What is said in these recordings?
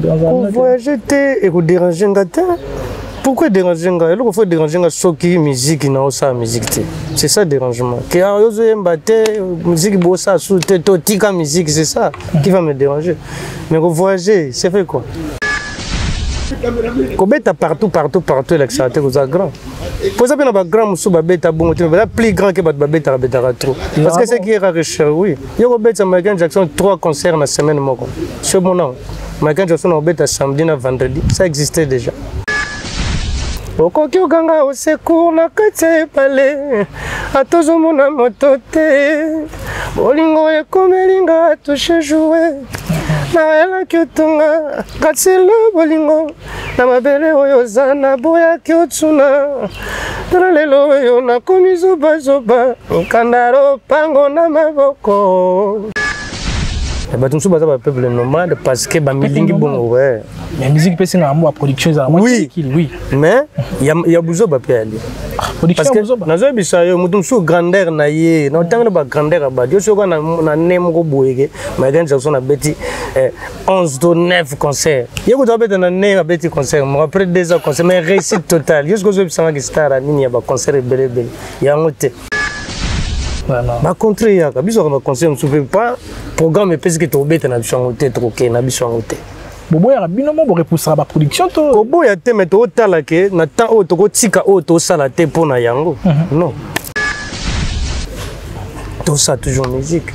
kovoyage te ekoderange nga te pourquoi déranger nga eloko faut déranger nga soki musique na osala musique te c'est ça dérangement ke ah, yo ozoyemba te musique bosala su te to tika musique c'est ça qui va me déranger mais kovoyager c'est fait quoi kobeta partout partout partout elakisaka te koza grand mpo eza mpe na bagrand mosusu babeta bongo te mais baza plus grand ke bato babetaka betaka trop parce que ce qui est rare cher oui yo kobeta michael jackson trois concert na semaine moko so monango michael jackson akobeta samedi na vendredi ça existe déjà okoki okanga osekour na kati ya ebale ata ozomona moto te bolingo ekomeli nga touche joue nayelaki otonga kasi le bolingo na mabele oyo oza na boyaki otuna tala lelo oyo nakomi zobazoba nkanda lopango na maboko bato mosusu baza bapeuple nomade parce que bamilingi bongo mais musique mpe esengaka mwa production ezala oui mais ya buzoba mpe ali nazoyi biso yo moto mosusu grandeur na ye na ntango na bagrandeur ya bato yo soki na ne moko boyeke michael jackson abeti eh, 11 to 9 concert ye kutu abeta na ne abeti concert moko après deux ans concert mais réussite totale ye soki ozoyebisangaki star ya nini ya baconcert ebele ebele yango te bacontre eyaka biso aka baconcert mosusu mpe pa programme epesi ke tokobeta na biso yango te tokokee na biso yango te boboyaka bino mo borepusaka baproduction to koboya te me tokotala ke na temps oyo tokotika oyo tosala te mpo na yango mhm. non tosa toujours musique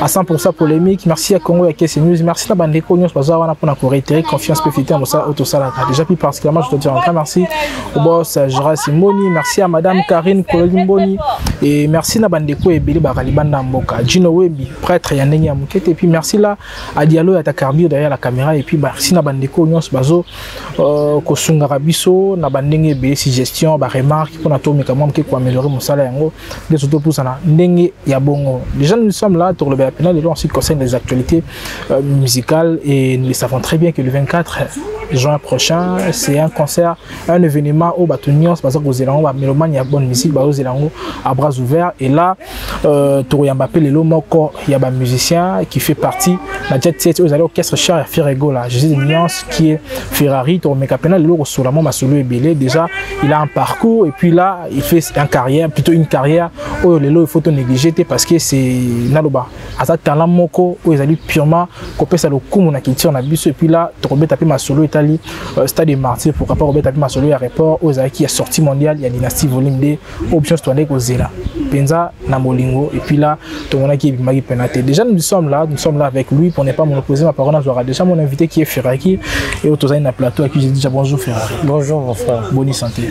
à 100% polémique merci à Congo et KC News merci à bandeko nyos baza wana pona ko réitérer confiance pe fité mo ça auto sala déjà plus particulièrement je te dis un grand merci au boss Jura Simoni merci à madame Karine Kololimboni et merci na bandeko ebele ba kalibanda mboka Gino Webi prêtre ya ndenge ya mukete et puis merci là à Diallo ya Takarbio derrière la caméra et puis merci na bandeko nyos bazo euh, ko sunga biso na bandenge ebele suggestion ba remarque pona to mekamwa mke ko améliorer mosala yango nde surtout pusana ndenge ya bongo déjà nous sommes là tokolobela mpena lelo en ce qui concerne les actualités euh, musicales et nous le savons très bien que le 24 juin prochain c'est un concert un événement oyo bato nyonso baza kozela yango bamélomane ya bonne musique bazozela yango à bras ouvert et là euh, tokoyamba mpe lelo moko ya bamusicien qui fait partie na jet set oyo ezali orchestre char ya ferregola jésus de nuance qui est ferrari tokomeka mpena lelo kosola mwa masolo ebele déjà il a un parcours et puis là il fait un carrière plutôt une carrière oyo lelo il faut to négliger te parce que c'est naloba aza talent moko oyo ezali purement kopesa lokumu na culture na biso et puis là tokobeta mpe masolo etali euh, stade de martyr pourquoi pas kobeta mpe masolo ya report oyo ezalaki ya sortie mondiale ya dynastie volume 2 oyo biso nyonso tobandaki kozela mpenza na bolingo et puis là tomonaki ebimaki mpena te déjà nous sommes là nous sommes là avec lui pour ne pas monopoliser ma parole nazwaka déjà mon invité qui est ferraki et oyo tozali na plateau à qui j'ai déjà bonjour ferrari bonjour mon frère bonne santé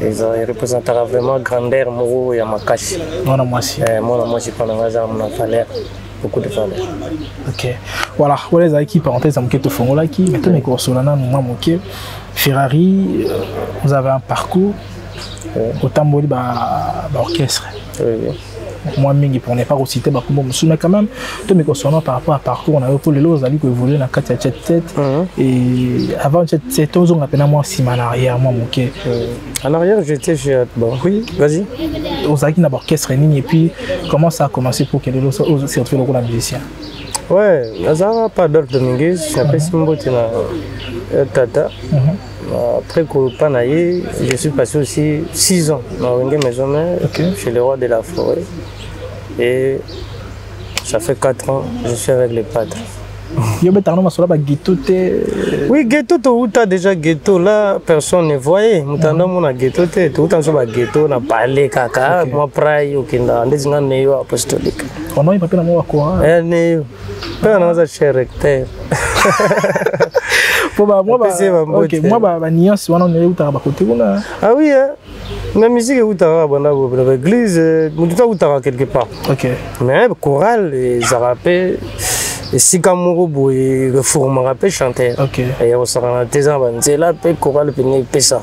eza erepresentaka vraiment grandeur moko ya makasi mwana mwasi eh, mwana mwasi mpo na ngai aza na valeur beaucoup de valeur ok voilà wana ezalaki parenthèse ya moke tofongolaki mais tomeki kosola nanu mwa moke ferrari euh, vous avez un parcours otamboli baorchestre ba moi mingi pour ne pas reciter bakombo mosusu mais quand même tomikoswana par rapport à parcours na yo mpo lelo ozali koévolue na kati ya jet set mhm. et avant jet set ozonga mpena mwa nsima na arrière mwa moke euh, en arrière j'étais chez bon oui vas-y ozalaki na baorchestre nini et puis comment ça a commencé pour que lelo ose retrouve lokola musicien ouais nazalaka pas dol dominguez napesi mbote na euh, tata mhm. Après Kolopa Naye, je suis passé aussi 6 ans dans Wenge Maison Mère, okay. chez le roi de la forêt. Et ça fait 4 ans, je suis avec les patres. yo betanga masolo ba ghetto te euh, oui ghetto touta déjà ghetto là personne ne voyait moto anda omona ghetto te touta nso ba ghetto na pale kaka mwa prai okenda ndeti nga neyo apostolique onoyi papier na moko bakoa eh, neyo Père na za cher recteur. Pour ba moi ba OK, moi ba ba nuance wana on est utaka ba côté kuna. Ah oui hein. Na musique utaka banda bo na église, euh, mutu ta utaka quelque part. OK. Mais chorale et zarapé esika moko boye reformaka mpe chanteur eye kosakana te eza na banzela mpe korale mpene epesaka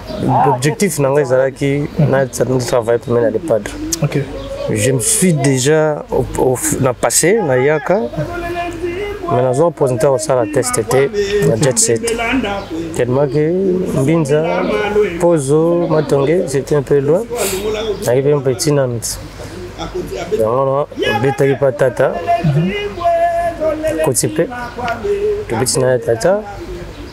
L'objectif na ngai ezalaki na travail pour mena le padre. Okay. Je me suis déjà au, au, na passé na yaka mais nazo représenter au sala test était na jet set. Tellement que Mbinza, Pozo, Matonge, c'était un peu loin. Arrivé un petit Nantes. yango na obetaki mpa tata koti mpe tobeti na ya tata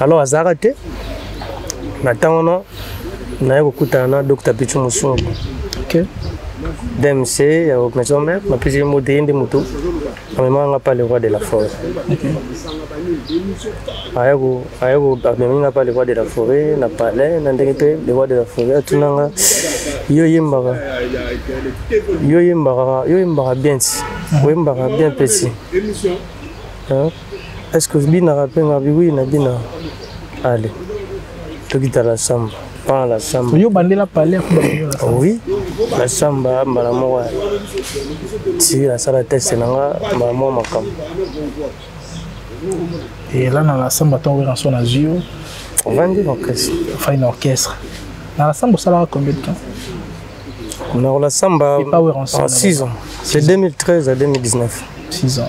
alors azalaka te na ntango wana naye kokutana na dr pichu mosungu okay. dmc ya maison mère napesi ye mbote ye nde moto amemaka nga pa le roi de la forêt amemi nga pa le roi de la forêt na palais na ndenge mpe le roi de la forêt atuna nga yo oyembaka yo oyembaka yo oyembaka bien ti oyembaka bien mpe ti est-ce que obinaka mpe ngabi wi na bina ale tokita la samba mpana la samba yo bandela pale oui la samba mbala moko ti nasala teste na nga mbala moko makambo ela na la samba ntango oyo naso nazwi yo ovandi na orchestre ofai na orchestre na la samba osalaka combien de temps nakola samba en 6 ans c'est 2013 à 2019 6 ans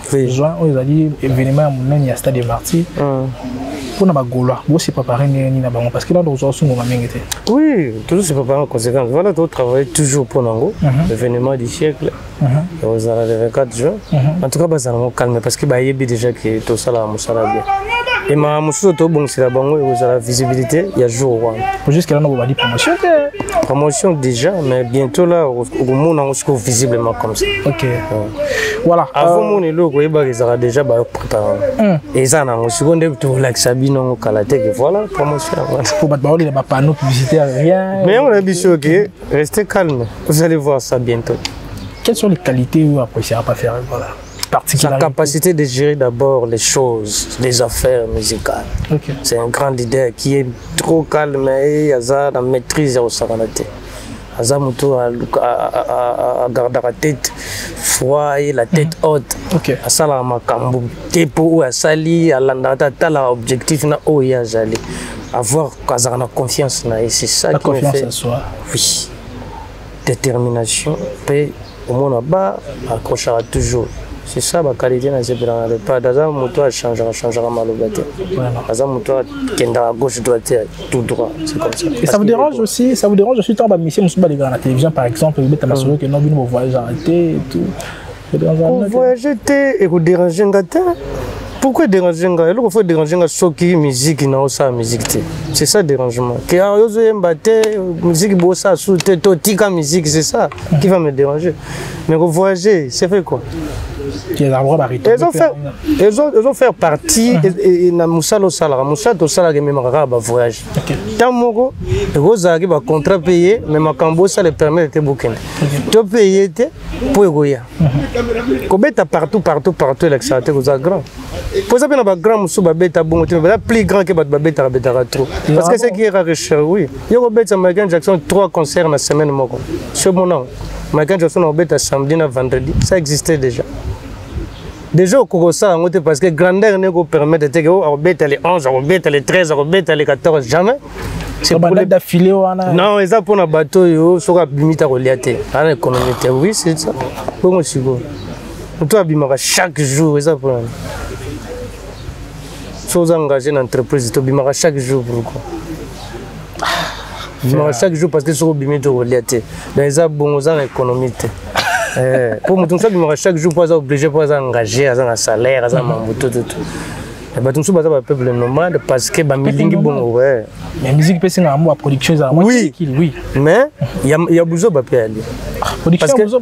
juin oyo ezali événement ya monene ya stade de martyr hmm. mpo na bagaulois bosi prépare ndenge nini na bango parce que lando ozwa sungonga mingi te oui toujours se prépare conséquence voilà to travaille toujours mpo nango mhm. événement du siècle ozala mhm. le 24 juin mhm. en tout cas bazala ngo calme parce que bayebi déjà ke tosalaka mosala bien et ma mosusu tobongisela bango ekozala visibilité ya jour wana jusque lana bobandi promotion te promotion déjà mais bientôt là okomona yango sikoyo visiblement comme ça ok ouais. voilà avant euh, mon eloko oyebaka ezalaka déjà baprépare hmm. eza nango sikoyo nde tolakisa bino yango kala te ke voilà promotion yangopo bato baolela bapanneau publicitaire rien mais yango na biso ke reste calme vous allez voir ça bientôt quelles sont les qualités oyo appréciera pas faire voilà sa capacité de gérer d'abord les choses, les affaires musicales. Okay. C'est un grand leader qui est trop calme et il a la maîtrise au Saranate. aza motu agardaka tete froid ye la tête mm. haute okay. asalaka makambo te mpo oyo asali alandaka te atalaka objectif na oyo ye azali avoir azalaka na confiance na ye c'est ça qui me fait oui détermination mpe omona ba accrochaka toujours c'est ça baqualité nasepelaka le pade aza moto achangaka changaka maloba te aza moto akendaka gauche droite te tout droit c'est comme ça et ça vous dérange aussi ça vous dérange aussi ntango bamisie mosusu balekaka na télévision par exemple bobeta masolo ke no bino bovoyage arrete tout kovoyage te ekoderange nga te pourquoi déranger nga eloko faut déranger nga soki musique na osala musique te c'est ça dérangement ke ah, yo ozoyemba te musique bosala su te to tika musique c'est ça qui va me déranger mais ko voyager c'est fait quoi ezo faire partie mhm. na mosala osalaka mosala tosalaka ememaka kaka bavoyage ntango moko ekozalaki bacontrat mpe ye me makambo osala epermettre te bokende to mpe ye te mpo ekoya kobeta partout partout partout elakisaka te koza grand po eza mpe na bagrand mosusu babeta bongo te baza plus grand ke bato babetaka betaka trop parce que ce qui est rare cher oui yo kobetisa michael jackson trois concert na semaine moko so monango michael jackson akobeta samedi na vendredi ça existait déjà Déjà okokosa yango te parce que grandeur ne ko permettre te que oh, akobeta les 11, akobeta les 13, akobeta les 14 jamais. C'est pour les d'affilée wana. Non, eza pour na bateau yo soki abimi ta kolia te. Ana économie te. Oui, c'est ça. Bongo siko. Moto abimaka chaque jour eza pour soki oza engagé na entreprise tobimaka chaque jour pourquoi non chaque jour parce que soki obimi te okolia te donc eza bongo oza na économie te mpo moto mosusu abimaka chaque jour mpo aza oblige mpo aza engage aza na salaire aza na mambo tototo bato mosusu baza bapeuple nomade parce que bamilingi bongo mais musique mpe esengaka mwa production ezala oui mais ya buzoba mpe ali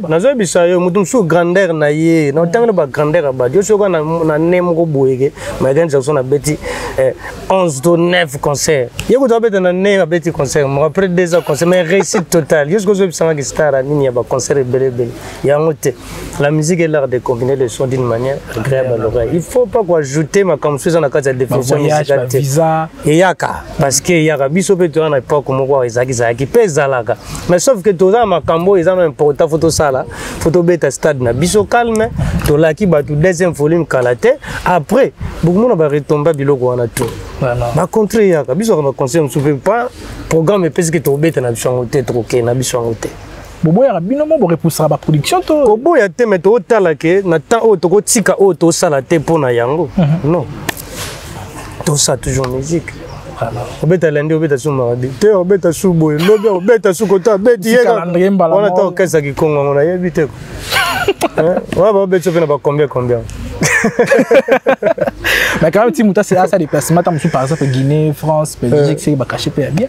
nazoyebisa yo moto mosusu grandeur na ye na otangana bagrandeur ya bato yo soki oka na ne moko boyeke mayekanisa koso na beti eh, 11 to 9 concert ye kutu abeta na ne abeti concert moko après deux ans concert mais réussite totale ye soki ozoyebisangaki star ya nini ya baconcert ebele ebele yango te la musique est l'art de combiner le son d'une manière agréable à l'oreille il faut pas koajouter makambo so eza na kati ya définition musicale te eyaka parce que eyaka biso mpe toya na époque moko ezalaki ezalaki mpe ezalaka mais sauf que toza na makambo oyo eza na important fo tosala faut tobeta stade na biso calme tolaki bato deuxième volume kala te après bokomona baretomba biloko wana to bacontre eyaka biso aka baconseil mosusu mpe pa programme epesi ke tokobeta na biso yango te tokokende na biso yango te boboyaka bino mo borepusaka baproduction to koboya te me tokotala ke na temps oyo tokotika oyo tosala te mpo na yango mhm. non tout ça toujours musique obeta landi obeta su maradi te obeta su boye lobi obeta su kota abeti yewana ta okesa kikongo yango nayebi te wana baobeti so mpe na bacombien combien mais quand même ti moto asala déplacement ta mosusu par exemple guinée france belgique seke bakache mpe ya bien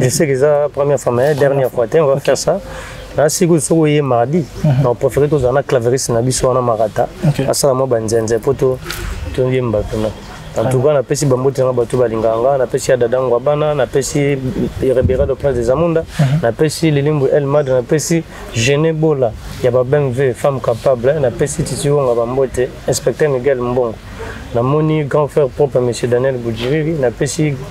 Je sais que c'est la première fois, mais la dernière fois, on va faire ça. Là, si vous soyez mardi, mhm. on préfère que vous ayez un claveriste, on soit un marata. À ça, moi, ben, j'ai un poteau, tout le monde en tout cas napesi bambote na bato balinga nga napesi ya dada ngwa bana napesi rebera de prince des amunda mhm. napesi lilimbu el madre napesi gene bola ya babeng v femme capable eh, napesi titi wonga bambote inspecteur miguel mbongo namoni grand frère propre monsieur daniel bujiriri napesi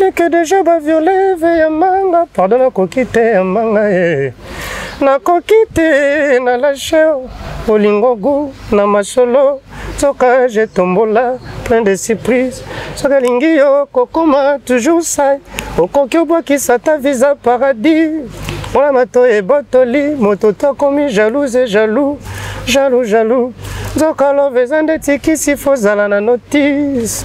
Nake deja ba viole ve ya manga Pardon nakoki te ya manga eh. Nakoki te na lashe Olingo gu na masolo Soka je tombola plein de surprise Soka lingi yo kokoma toujours sai Okoki obwakisa ta visa paradis Mwana mato ebotoli Moto to akomi jalouse et jaloux Jaloux jaloux Nzoka love eza ndeti kisi fozala na notice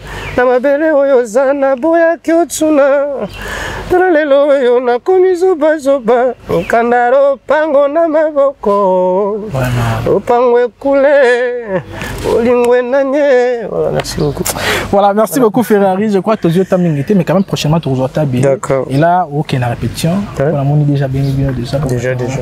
na mabele oyo oza na boyaki otuna tala lelo oyo nakomi zobazoba nkanda lopango na maboko lopango ekule olingo enanye voilà merci beaucoup voilà merci voilà. beaucoup ferrari je crois tozwi ota mingi te mais quand même prochainement tokozwa ta bie et là okende na répétition mpona moni déjà bengi bino déjà déjà déjà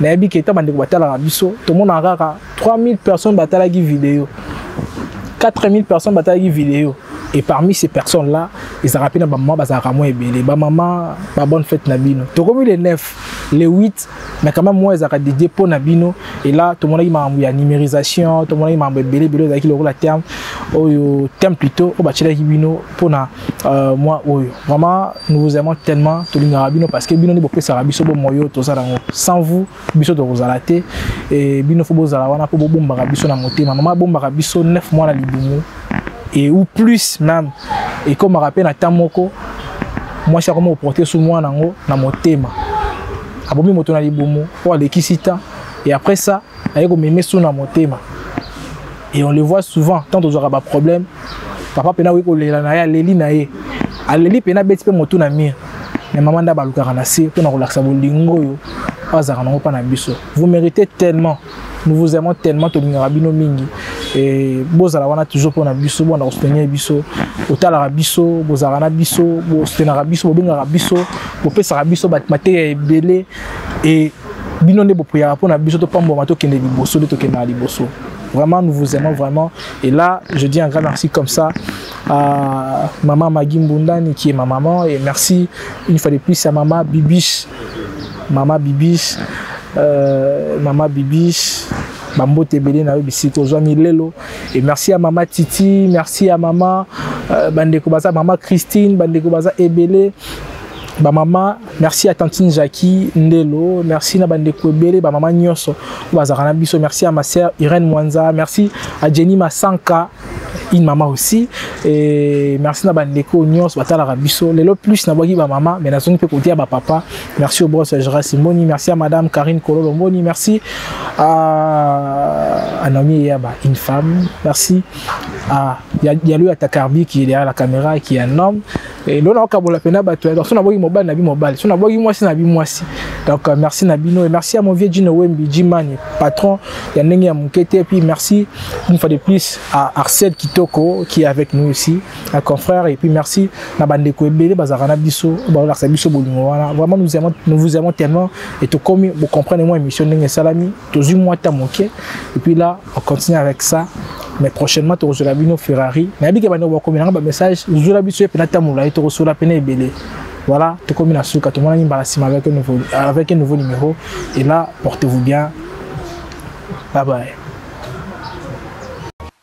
nayebi ke ta bandeko batalaka biso tomonaka kaka 3000 personnes batalaki video 4000 personnes batalaki video et parmi ces personnes là ezalaka mpe na bamama bazalaka mwa ebele bamama babonne fête na bino tokomi le 9 le 8 mais quand même mwa ezalaka dédié mpo na bino et là tomonaki makambo ya numérisation tomonaki makambo ebele ebele ezalaki lokola terme oyo terme plutôt oyo batyelaki bino mpona euh, moi oyo vraiment nous vous aimons tellement tolingaka bino parce que bino nde bopesaka biso bomoi oyo toza nango sans vous biso tokozala te e bino fo bozala wana mpo bobombaka biso na motema mama abombaka biso 9 mois na libumu e ou plus même ekomaka mpe na temps moko mwasi akoma koporte su mwana yango na motema abomi moto na libumu oyo alekisi temps et après ça aye komeme so na motema et on le voit souvent tant tozwaka baproblème papa mpena akoki kolela na ye aleli na ye aleli mpena abeti mpe motu na mire mais mama nde abalukaka na se mpo na kolakisa bolingo oyo azalaka nango mpa na biso vous méritez tellement nous vous aimons tellement tolingaka bino mingi e, bozala wana toujours mpo na biso bobanda kosutenir biso botalaka biso bozalaka na biso bosutenaka biso bobengaka biso bopesaka biso mateya ebele e bino nde bopriaka mpo na biso topambwama tokende liboso nde tokendaka liboso vraiment nous vous aimons vraiment et là je dis un grand merci comme ça à maman Magui Mbundani qui est ma maman et merci une fois de plus à maman Bibiche maman Bibiche euh, maman Bibiche bambote ebele na yo bisika ozwami lelo et merci à maman Titi merci à maman euh, bandeko baza maman Christine bandeko baza ebele bamama merci à tantine jacqui ndelo merci na bandeko ebele bamama nyonso bazalaka na biso merci à ma sœur irène mwanza merci à jenny masanka une maman aussi et merci na bandeko nyonso batalaka biso lelo plus nabwaki bamama mais nazongi mpe kotia bapapa merci au brosse jera simoni merci à madame karine kololo mboni merci à, à naomi eyaba une femme merci à yalo ya takarbi qui est derrière la caméra qui est un homme Et l'on a kabola pena bato donc son aboyi mobali na bi mobali son aboyi mwasi na bi mwasi donc euh, merci na bino et merci à mon vieux Gino Wembi Jimani patron ya ndenge ya mukete et puis merci une fois de plus à Arcel Kitoko qui est avec nous ici un confrère et puis merci na bande ko ebele bazaka na biso ba la biso bolingo wana vraiment nous aimons nous vous aimons tellement et tout comme vous comprenez moi émission ndenge salami tozwi mwa ta moke epuis là on continue avec ça mais prochainement tokozwela bino ferrari nayebi ke bandeko bakomi nanga bamessage zula biso ye mpena ta molai tokosola mpena ebele voilà tokomi na suka tomonani mbala nsima avec un nouveau, avec un nouveau numéro et là portez vous bien bye bye